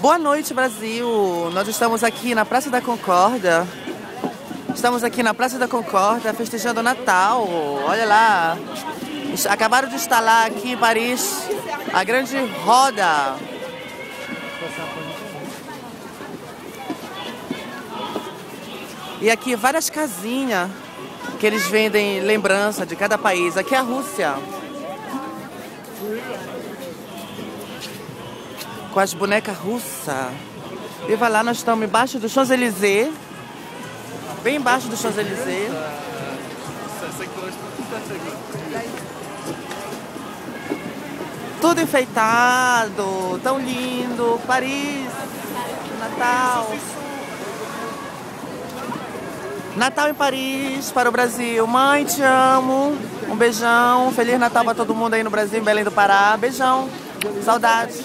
Boa noite, Brasil. Nós estamos aqui na Praça da Concórdia. Estamos aqui na Praça da Concórdia festejando o Natal. Olha lá. Acabaram de instalar aqui em Paris a grande roda. E aqui várias casinhas que eles vendem lembrança de cada país. Aqui é a Rússia. Com as bonecas russas. Vai lá, nós estamos embaixo do Champs-Élysées. Bem embaixo do Champs-Élysées. Tudo enfeitado, tão lindo. Paris, Natal. Natal em Paris para o Brasil. Mãe, te amo. Um beijão. Feliz Natal para todo mundo aí no Brasil, em Belém do Pará. Beijão. Saudades.